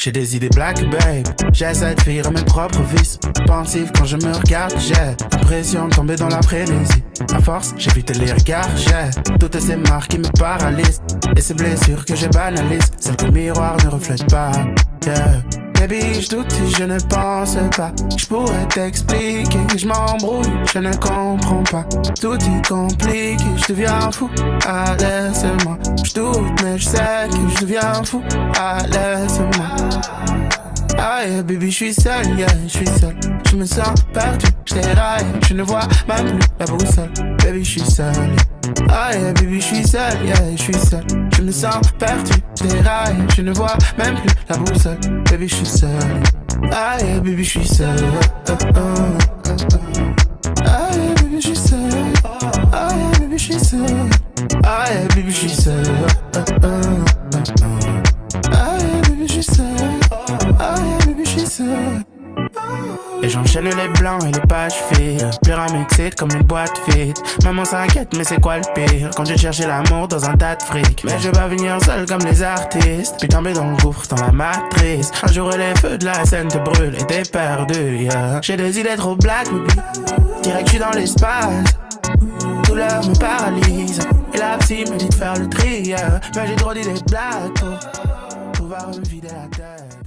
J'ai des idées black, babe. J'essaie de fuir mes propres vices. Pensif quand je me regarde, j'ai l'impression de tomber dans la frénésie. À force, j'évite les regards, j'ai toutes ces marques qui me paralysent. Et ces blessures que je banalise, celles que le miroir ne reflète pas. Yeah. Baby, je doute je ne pense pas. Je pourrais t'expliquer, je m'embrouille, je ne comprends pas. Tout est compliqué, je deviens fou. Ah, laisse-moi. Je doute, mais je sais que je deviens fou. Ah, laisse-moi. Ah yeah, baby, je suis seul, yeah, je suis seul. Je me sens perdu, je je ne vois même plus la boussole. Baby, je suis seul. Ah baby, je suis seul, yeah, je suis seul. Je me sens perdu, déraille, je ne vois même plus la boussole. Baby, je suis seul. Ah baby, je suis seul. Uh, uh, uh, ah baby, je suis seul. Ah baby, je suis seul. Ah baby, je suis seul. Ah baby, je suis seul. Ah baby, je suis seul. Et j'enchaîne les blancs et les pages à m'excite comme une boîte vide. Maman s'inquiète, mais c'est quoi le pire? Quand j'ai cherché l'amour dans un tas de fric. Mais je vais pas venir seul comme les artistes. Puis tomber dans le gouffre, dans la matrice. Un jour les feux de la scène te brûlent et t'es perdu. J'ai des idées trop black. Direct, je suis dans l'espace. Douleur me paralyse. Et la psy me dit de faire le tri. Mais j'ai trop d'idées black pouvoir me vider la tête.